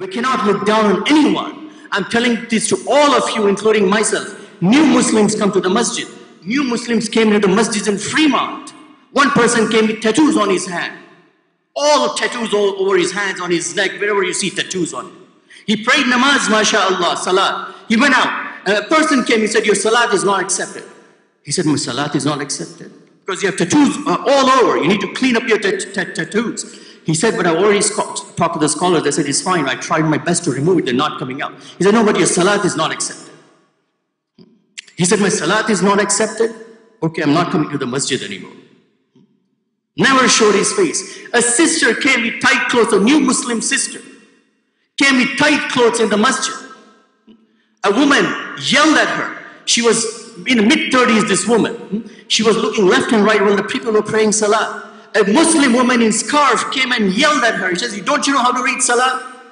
We cannot look down on anyone. I'm telling this to all of you, including myself. New Muslims come to the masjid. New Muslims came to the masjid in Fremont. One person came with tattoos on his hand. All tattoos all over his hands, on his neck, wherever you see tattoos on him. He prayed namaz, mashallah, salat. He went out. And a person came, he said, Your salat is not accepted. He said, My salat is not accepted. Because you have tattoos uh, all over. You need to clean up your tattoos. He said, but I've already talked to the scholars. They said, it's fine. I tried my best to remove it. They're not coming out. He said, no, but your salat is not accepted. He said, my salat is not accepted. Okay, I'm not coming to the masjid anymore. Never showed his face. A sister came with tight clothes, a new Muslim sister, came with tight clothes in the masjid. A woman yelled at her. She was in the mid 30s, this woman. She was looking left and right when the people were praying salah. A Muslim woman in scarf came and yelled at her. She says, Don't you know how to read salah?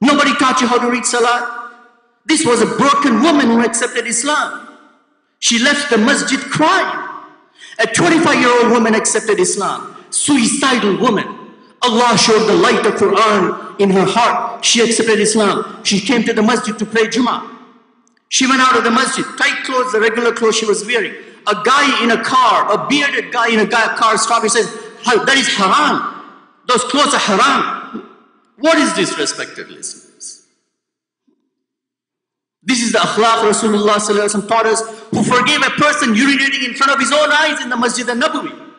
Nobody taught you how to read salah. This was a broken woman who accepted Islam. She left the masjid crying. A 25 year old woman accepted Islam. Suicidal woman. Allah showed the light of Quran in her heart. She accepted Islam. She came to the masjid to pray Jummah. She went out of the masjid, tight clothes, the regular clothes she was wearing. A guy in a car, a bearded guy in a car stopped and says, that is haram. Those clothes are haram. What is this, respected listeners? This is the akhlaq Rasulullah taught us, who forgave a person urinating in front of his own eyes in the Masjid al-Nabawi.